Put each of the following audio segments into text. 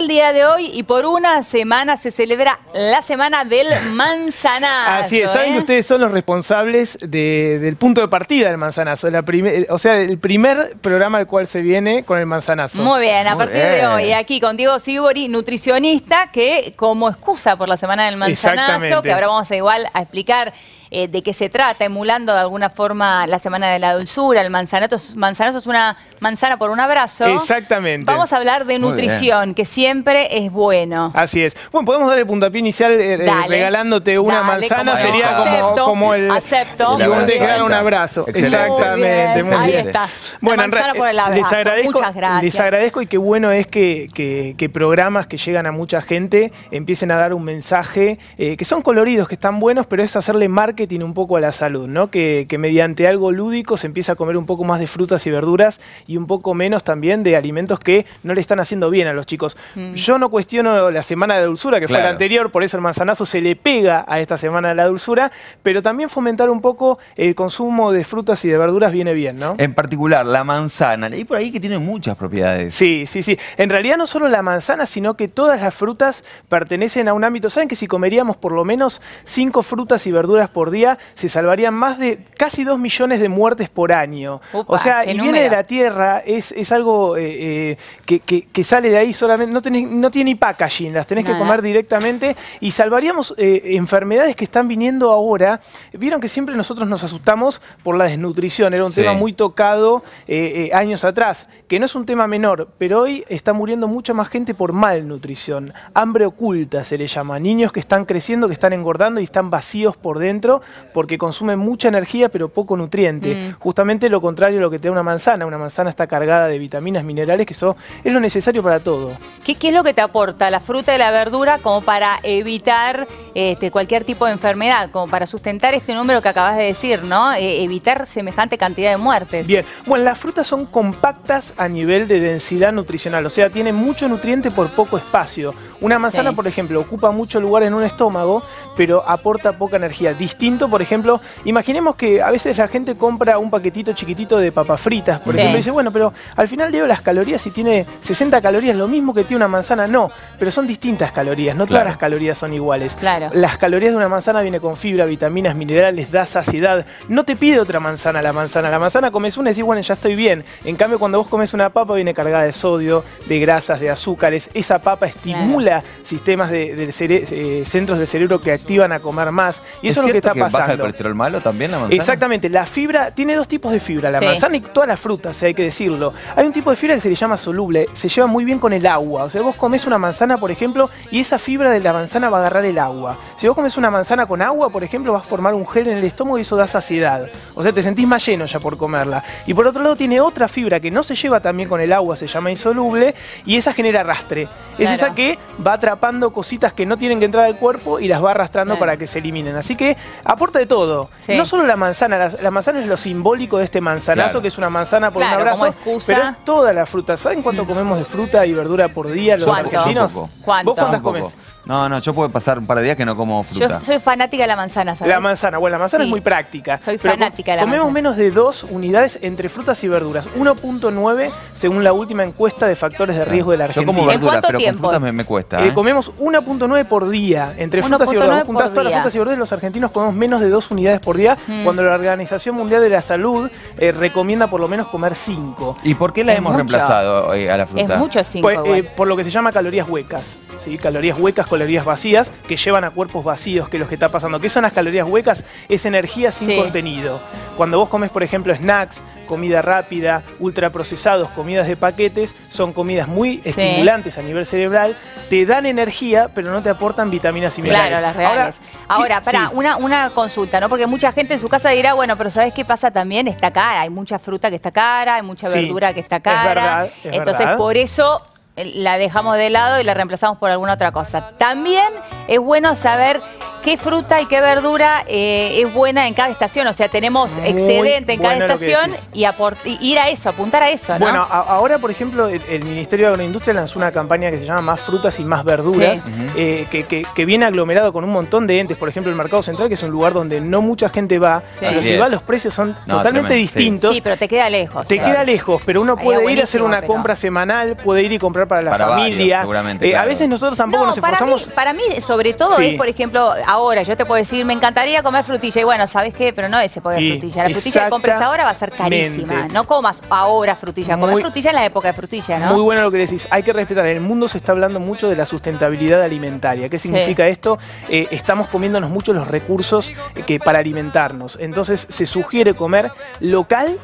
el día de hoy y por una semana se celebra la semana del manzanazo. Así es, saben ¿eh? que ustedes son los responsables de- del punto de partida del manzanazo, la o sea, el primer programa al cual se viene con el manzanazo. Muy bien, a Muy partir de hoy, aquí con Diego Sibori, nutricionista, que como excusa por la semana del manzanazo, que ahora vamos a igual a explicar eh, de qué se trata, emulando de alguna forma la semana de la dulzura, el manzanazo, manzanazo es una manzana por un abrazo. Exactamente. Vamos a hablar de nutrición, que siempre es bueno. Así es. Bueno, podemos dar el puntapié inicial eh, eh, Dale. regalándote una Dale, manzana. como Sería como, Acepto, como el. acepto. Y vos te un abrazo. Excelente. Exactamente. Muy bien, muy ahí está. Bueno, manzana por el les abrazo. agradezco, Muchas gracias. les agradezco y qué bueno es que, que- que programas que llegan a mucha gente empiecen a dar un mensaje eh, que son coloridos, que están buenos, pero es hacerle marketing un poco a la salud, ¿no? Que, que mediante algo lúdico se empieza a comer un poco más de frutas y verduras y un poco menos también de alimentos que no le están haciendo bien a los chicos. Mm. Yo no cuestiono la semana de dulzura, que fue la anterior, por eso el manzanazo se le pega a esta semana de la dulzura, pero también fomentar un poco el consumo de frutas y de verduras viene bien, ¿no? En particular, la manzana. Leí por ahí que tiene muchas propiedades. Sí, sí, sí. En realidad no solo la manzana, sino que todas las frutas pertenecen a un ámbito. ¿Saben que si comeríamos por lo menos cinco frutas y verduras por día, se salvarían más de casi dos millones de muertes por año? O sea, y viene de la tierra, es, es algo eh, eh, que, que- que sale de ahí solamente, no, tenés- no tiene ni packaging, las tenés que comer directamente y salvaríamos eh, enfermedades que están viniendo ahora. Vieron que siempre nosotros nos asustamos por la desnutrición, era un Sí. tema muy tocado eh, eh, años atrás, que no es un tema menor, pero hoy está muriendo mucha más gente por malnutrición. Hambre oculta se le llama. Niños que están creciendo, que están engordando y están vacíos por dentro porque consumen mucha energía pero poco nutriente. Mm. Justamente lo contrario a lo que te da una manzana. Una manzana está cargada de vitaminas, minerales, que eso es lo necesario para todo. ¿Qué, qué es lo que te aporta la fruta y la verdura como para evitar este, cualquier tipo de enfermedad, como para sustentar este número que acabas de decir, ¿no? Eh, evitar semejante cantidad de muertes. Bien, bueno, las frutas son compactas a nivel de densidad nutricional, o sea, tienen mucho nutriente por poco espacio. Una manzana, Sí. por ejemplo, ocupa mucho lugar en un estómago, pero aporta poca energía. Distinto, por ejemplo, imaginemos que a veces la gente compra un paquetito chiquitito de papas fritas, por Sí. ejemplo, y dice, bueno, pero al final leo las calorías y tiene 60 calorías, lo mismo que tiene una manzana, no, pero son distintas calorías, no todas las calorías son iguales. Claro. Las calorías de una manzana viene con fibra, vitaminas, minerales, da saciedad. No te pide otra manzana la manzana. La manzana comes una y decís, bueno, ya estoy bien. En cambio, cuando vos comes una papa, viene cargada de sodio, de grasas, de azúcares. Esa papa estimula sistemas de, del cere- eh, centros del cerebro que activan a comer más. Y eso es, lo que cierto está baja el pasando. colesterol malo también la manzana? Exactamente, la fibra tiene dos tipos de fibra, la Sí. manzana y todas las frutas, hay que decirlo. Hay un tipo de fibra que se le llama soluble, se lleva muy bien con el agua. O sea, vos comes una manzana, por ejemplo, y esa fibra de la manzana va a agarrar el agua. Si vos comes una manzana con agua, por ejemplo, vas a formar un gel en el estómago y eso da saciedad. O sea, te sentís más lleno ya por comerla. Y por otro lado tiene otra fibra que no se lleva también con el agua, se llama insoluble, y esa genera arrastre. Es Claro. esa que va atrapando cositas que no tienen que entrar al cuerpo y las va arrastrando Claro. para que se eliminen. Así que aporta de todo. Sí. No solo la manzana, la, la manzana es lo simbólico de este manzanazo, Claro. que es una manzana por Claro, un abrazo, como excusa. pero es toda la fruta. ¿Saben cuánto comemos de fruta y verdura por día los ¿Cuánto? argentinos? ¿Cuánto? ¿Vos cuántas comes? No, no, yo puedo pasar un par de días que no como Yo fruta. soy fanática de la manzana, ¿sabes? La manzana, bueno, la manzana Sí. es muy práctica. Soy pero fanática de la Comemos manzana. menos de dos unidades entre frutas y verduras. 1.9 según la última encuesta de factores de riesgo de la Yo Argentina. como ¿En verduras, cuánto pero tiempo? con frutas me, me cuesta. Eh, ¿eh? comemos 1.9 por día entre frutas y 1.9 verduras. Juntás todas las frutas y verduras, los argentinos comemos menos de dos unidades por día, Mm. cuando la Organización Mundial de la Salud eh, recomienda por lo menos comer 5. ¿Y por qué la Es hemos mucho. reemplazado eh, a la fruta? Es mucho cinco Pues, eh, por lo que se llama calorías huecas. ¿Sí? Calorías huecas, calorías vacías, que llevan a cuerpos vacíos, que es lo que está pasando. ¿Qué son las calorías huecas? Es energía sin Sí. contenido. Cuando vos comes, por ejemplo, snacks, comida rápida, ultraprocesados, comidas de paquetes, son comidas muy estimulantes a nivel cerebral, te dan energía, pero no te aportan vitaminas y minerales. Claro, las reales. Ahora, ¿qué- para sí. una, una consulta, ¿no? Porque mucha gente en su casa dirá, bueno, pero ¿sabes qué pasa también? Está cara, hay mucha fruta que está cara, hay mucha verdura que está es cara. verdad, es Entonces, verdad. por eso la dejamos de lado y la reemplazamos por alguna otra cosa. También es bueno saber qué fruta y qué verdura eh, es buena en cada estación. O sea, tenemos Muy excedente en cada bueno estación y, aport- y ir a eso, apuntar a eso, ¿no? Bueno, a- ahora, por ejemplo, el, el Ministerio de Agroindustria lanzó una campaña que se llama Más frutas y más verduras, Sí. eh, que, que- que viene aglomerado con un montón de entes. Por ejemplo, el Mercado Central, que es un lugar donde no mucha gente va, Sí. pero si va, los precios son No, totalmente tremendo, distintos. sí, pero te queda lejos. Te Claro. queda lejos, pero uno puede ir a hacer una pero- compra semanal, puede ir y comprar para la Para varios, familia. seguramente, Eh, A veces nosotros tampoco No, nos para esforzamos. Mí, para mí, sobre todo, Sí. es, por ejemplo, ahora yo te puedo decir, me encantaría comer frutilla. Y bueno, ¿sabes qué? Pero no ese de Sí, frutilla. La frutilla que compres ahora va a ser carísima. No comas ahora frutilla. Comer Muy- frutilla en la época de frutilla, ¿no? Muy bueno lo que decís. Hay que respetar. En el mundo se está hablando mucho de la sustentabilidad alimentaria. ¿Qué significa esto? Eh, estamos comiéndonos mucho los recursos eh, que para alimentarnos. Entonces se sugiere comer local.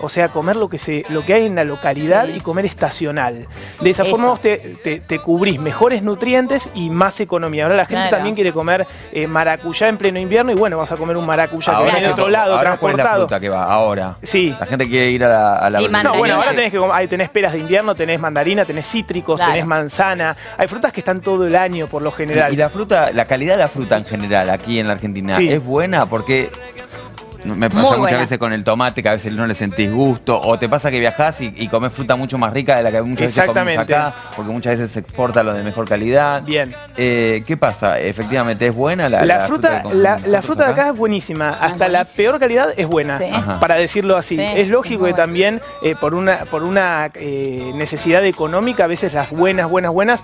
O sea, comer lo que, se, lo que hay en la localidad Sí. y comer estacional. De esa Eso. forma vos te, te- te cubrís mejores nutrientes y más economía. Ahora la gente Claro. también quiere comer eh, maracuyá en pleno invierno y bueno, vas a comer un maracuyá que Ahora viene de otro que- lado, ahora ¿cuál es la fruta que va? Ahora. Sí. La gente quiere ir a la, a la Y. No, bueno, ahora tenés que ahí tenés peras de invierno, tenés mandarina, tenés cítricos, Claro. tenés manzana. Hay frutas que están todo el año por lo general. Y, y la fruta, la calidad de la fruta en general aquí en la Argentina Sí. es buena porque me pasa Muy muchas buena. veces con el tomate que a veces no le sentís gusto o te pasa que viajás y, y comes fruta mucho más rica de la que muchas veces comemos acá porque muchas veces se exporta lo de mejor calidad. Bien. Eh, ¿Qué pasa? Efectivamente, ¿es buena la, La, la fruta, que la, la fruta de acá es buenísima. Hasta la peor calidad es buena, Sí. Para decirlo así. Sí, es lógico que también eh, por una, por una eh, necesidad económica, a veces las buenas, buenas, buenas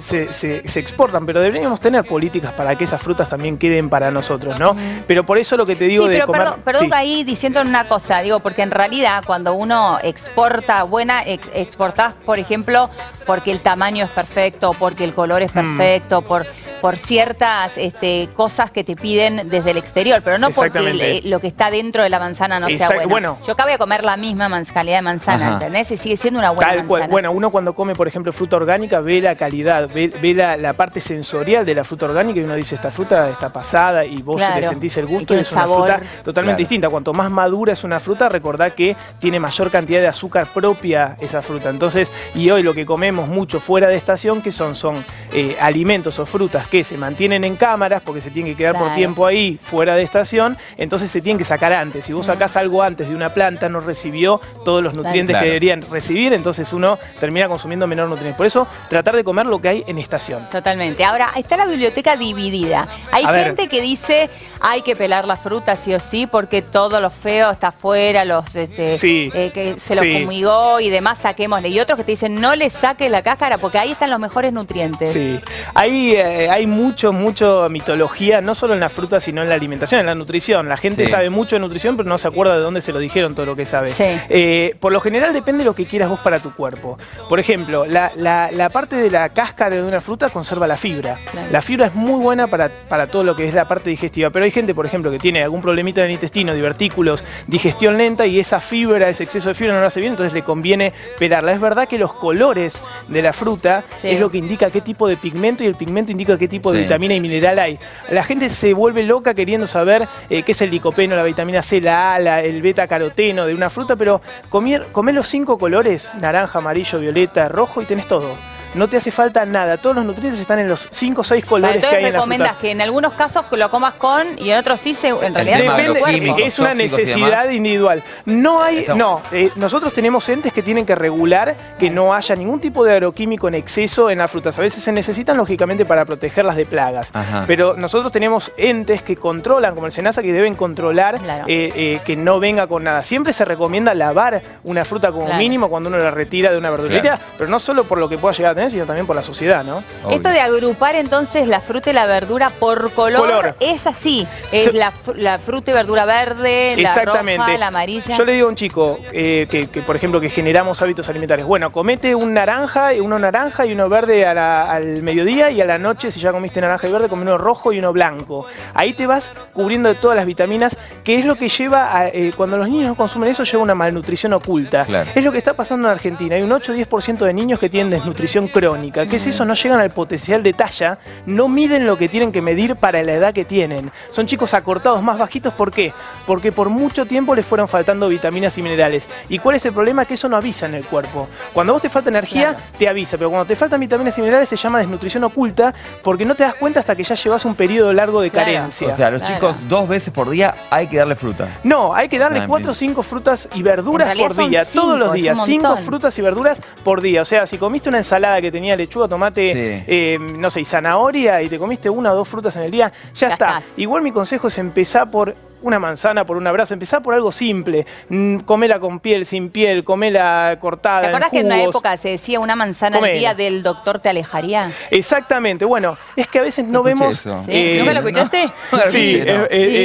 se, se- se exportan. Pero deberíamos tener políticas para que esas frutas también queden para nosotros, ¿no? Pero por eso lo que te digo Sí, de comer. Perdón, perdón sí. que ahí diciendo una cosa, digo, porque en realidad cuando uno exporta buena, ex- exportás, por ejemplo, porque el tamaño es perfecto, porque el color es Mm. perfecto, por, por ciertas este, cosas que te piden desde el exterior, pero no porque el- lo que está dentro de la manzana no sea bueno. bueno. Yo acá voy a comer la misma calidad de manzana, Ajá. ¿entendés? Y sigue siendo una buena Tal cual. manzana. Bueno, uno cuando come, por ejemplo, fruta orgánica, ve la calidad, ve, ve la, la parte sensorial de la fruta orgánica y uno dice, esta fruta está pasada y vos Claro. le sentís el Y gusto y el es una sabor. fruta totalmente Claro. distinta. Cuanto más madura es una fruta, recordá que tiene mayor cantidad de azúcar propia esa fruta. Entonces, y hoy lo que comemos mucho fuera de estación, que son? Son eh, alimentos o frutas que se mantienen en cámaras porque se tienen que quedar por tiempo ahí fuera de estación, entonces se tienen que sacar antes. Si vos sacás algo antes de una planta, no recibió todos los nutrientes Claro. que deberían recibir, entonces uno termina consumiendo menor nutrientes. Por eso, tratar de comer lo que hay en estación. Totalmente. Ahora, está la biblioteca dividida. Hay A ver. gente que dice hay que pelar las frutas sí o sí porque todo lo feo está afuera, los este, Sí. eh, que se lo Sí. fumigó y demás, saquémosle. Y otros que te dicen no le saques la cáscara porque ahí están los mejores nutrientes. Sí, hay, eh, hay mucho, mucho mitología, no solo en la fruta, sino en la alimentación, en la nutrición. La gente Sí. sabe mucho de nutrición, pero no se acuerda de dónde se lo dijeron todo lo que sabe. Sí. Eh, por lo general depende de lo que quieras vos para tu cuerpo. Por ejemplo, la, la- la parte de la cáscara de una fruta conserva la fibra. Claro. La fibra es muy buena para, para todo lo que es la parte digestiva, pero hay gente, por ejemplo, que tiene algún problemita en el intestino, divertículos, digestión lenta y esa fibra, ese exceso de fibra no lo hace bien, entonces le conviene pelarla. Es verdad que los colores de la fruta Sí. es lo que indica qué tipo de pigmento y el pigmento indica qué tipo de Sí. vitamina y mineral hay. La gente se vuelve loca queriendo saber eh, qué es el licopeno, la vitamina C, la A, la- el beta caroteno de una fruta, pero comer, comer los cinco colores, naranja, amarillo, violeta, rojo y tenés todo. No te hace falta nada. Todos los nutrientes están en los cinco o seis Vale, colores que entonces hay en las recomendás frutas. que en algunos casos lo comas con y en otros sí, se- en realidad tema según de tu los cuerpo. químicos. es una necesidad individual. No hay, no, eh, nosotros tenemos entes que tienen que regular que no haya ningún tipo de agroquímico en exceso en las frutas. A veces se necesitan lógicamente para protegerlas de plagas. Ajá. Pero nosotros tenemos entes que controlan, como el SENASA, que deben controlar Claro. eh, eh, que no venga con nada. Siempre se recomienda lavar una fruta como Claro. mínimo cuando uno la retira de una verdulería, Claro. pero no solo por lo que pueda llegar a sino también por la sociedad, ¿no? Obvio. Esto de agrupar entonces la fruta y la verdura por color, Color. es así. Es Se- la, fr- la fruta y verdura verde, la roja, la amarilla. Yo le digo a un chico eh, que, que, por ejemplo, que generamos hábitos alimentarios. Bueno, comete un naranja, uno naranja y uno verde a la- al mediodía y a la noche, si ya comiste naranja y verde, come uno rojo y uno blanco. Ahí te vas cubriendo de todas las vitaminas, que es lo que lleva a, eh, cuando los niños no consumen eso, lleva una malnutrición oculta. Claro. Es lo que está pasando en Argentina. Hay un 8 o 10% de niños que tienen desnutrición crónica. ¿Qué es eso? No llegan al potencial de talla, no miden lo que tienen que medir para la edad que tienen. Son chicos acortados, más bajitos, ¿por qué? Porque por mucho tiempo les fueron faltando vitaminas y minerales. ¿Y cuál es el problema? Que eso no avisa en el cuerpo. Cuando vos te falta energía, te avisa, pero cuando te faltan vitaminas y minerales se llama desnutrición oculta porque no te das cuenta hasta que ya llevas un periodo largo de carencia. O sea, a los chicos dos veces por día hay que darle fruta. No, hay que darle cuatro o cinco frutas y verduras por día, todos los días. Cinco frutas y verduras por día. O sea, si comiste una ensalada que tenía lechuga, tomate, eh, no sé, y zanahoria y te comiste una o dos frutas en el día, ya, está. Igual mi consejo es empezar por una manzana por un abrazo, empezar por algo simple, mm, comela con piel, sin piel, comela cortada. ¿Te acuerdas que en una época se decía una manzana al día del doctor te alejaría? Exactamente, bueno, es que a veces no vemos... Eh, ¿No me lo escuchaste? Sí,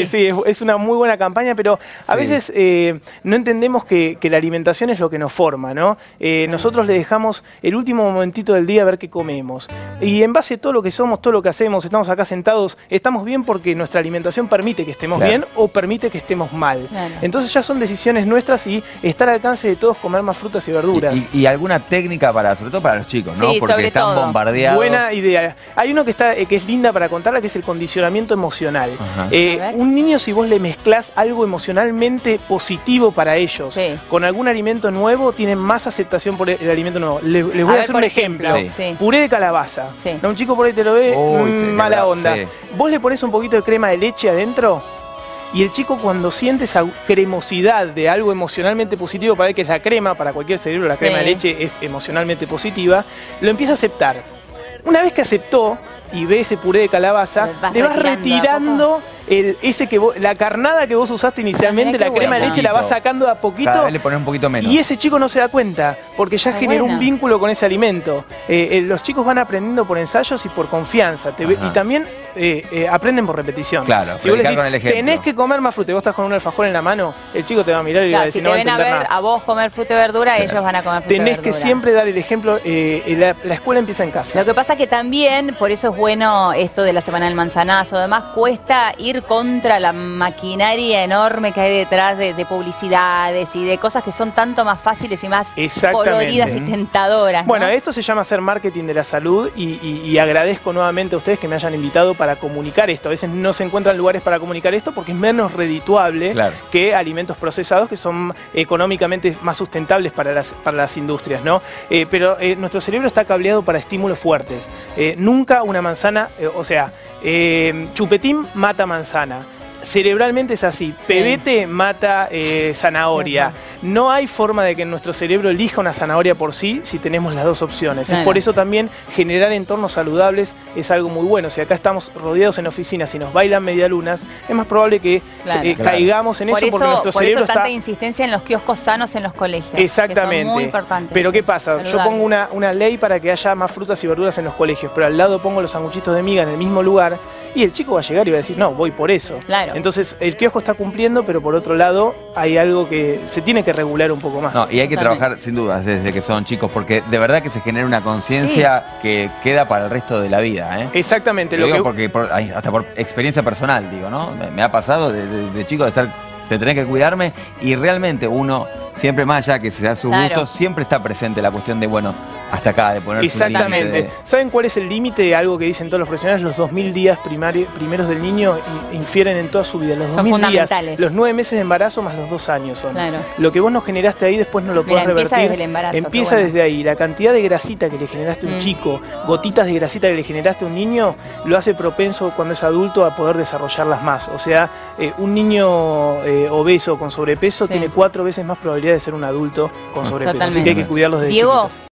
sí, es, una muy buena campaña, pero a veces eh, no entendemos que, la alimentación es lo que nos forma, ¿no? Eh, nosotros le dejamos el último momentito del día a ver qué comemos. Y en base a todo lo que somos, todo lo que hacemos, estamos acá sentados, estamos bien porque nuestra alimentación permite que estemos bien permite que estemos mal. Entonces ya son decisiones nuestras y está al alcance de todos comer más frutas y verduras. Y, alguna técnica para, sobre todo para los chicos, ¿no? Porque están bombardeados. Buena idea. Hay uno que está, eh, que es linda para contarla, que es el condicionamiento emocional. Eh, un niño, si vos le mezclas algo emocionalmente positivo para ellos, con algún alimento nuevo, tienen más aceptación por el, alimento nuevo. Les, voy a, hacer un ejemplo. Puré de calabaza. Un chico por ahí te lo ve, mm, mala onda. Vos le pones un poquito de crema de leche adentro y el chico cuando siente esa cremosidad de algo emocionalmente positivo para él, que es la crema, para cualquier cerebro la crema de leche es emocionalmente positiva, lo empieza a aceptar. Una vez que aceptó y ve ese puré de calabaza, le vas retirando el, ese que la carnada que vos usaste inicialmente, la crema de leche, la vas sacando a poquito. le pones un poquito menos. Y ese chico no se da cuenta, porque ya generó un vínculo con ese alimento. Eh, eh, los chicos van aprendiendo por ensayos y por confianza. y también eh, aprenden por repetición. Claro, si vos le decís, tenés que comer más fruta y vos estás con un alfajor en la mano, el chico te va a mirar y va a decir, si te ven a ver a vos comer fruta y verdura, ellos van a comer fruta Tenés que siempre dar el ejemplo, la, la, escuela empieza en casa. Lo que pasa que también, por eso es bueno esto de la Semana del Manzanazo, además cuesta ir contra la maquinaria enorme que hay detrás de, publicidades y de cosas que son tanto más fáciles y más coloridas y tentadoras. Bueno, esto se llama hacer marketing de la salud y, agradezco nuevamente a ustedes que me hayan invitado para comunicar esto. A veces no se encuentran lugares para comunicar esto porque es menos redituable que alimentos procesados que son económicamente más sustentables para las, para las industrias, ¿no? Eh, pero eh, nuestro cerebro está cableado para estímulos fuertes. Eh, nunca una manzana, o sea, chupetín mata manzana cerebralmente es así. Pebete mata eh, zanahoria. No hay forma de que nuestro cerebro elija una zanahoria por sí si tenemos las dos opciones. Es por eso también generar entornos saludables es algo muy bueno. Si acá estamos rodeados en oficinas y nos bailan medialunas, es más probable que eh, caigamos en eso, porque nuestro por cerebro eso tanta insistencia en los kioscos sanos en los colegios. Exactamente. muy Pero ¿qué pasa? Yo pongo una, una ley para que haya más frutas y verduras en los colegios, pero al lado pongo los sanguchitos de miga en el mismo lugar y el chico va a llegar y va a decir, no, voy por eso. Claro. Entonces el kiosco está cumpliendo, pero por otro lado hay algo que se tiene que regular un poco más. No, y hay que trabajar sin dudas desde que son chicos, porque de verdad que se genera una conciencia que queda para el resto de la vida. ¿eh? Exactamente. Lo, digo porque hasta por experiencia personal, digo, ¿no? Me, ha pasado de, de chico de estar de tener que cuidarme y realmente uno siempre más allá que se da su gusto, siempre está presente la cuestión de, bueno, hasta acá, de poner Exactamente. ¿Saben cuál es el límite? Algo que dicen todos los profesionales, los 2000 días primeros del niño infieren en toda su vida. Los 2000 días, los 9 meses de embarazo más los 2 años son. Lo que vos nos generaste ahí después no lo podés revertir. Empieza desde el embarazo. Empieza desde ahí. La cantidad de grasita que le generaste a un mm. chico, gotitas de grasita que le generaste a un niño, lo hace propenso cuando es adulto a poder desarrollarlas más. O sea, eh, un niño eh, obeso con sobrepeso tiene cuatro veces más probabilidad de ser un adulto con sobrepeso. Así que hay que cuidarlos de Diego,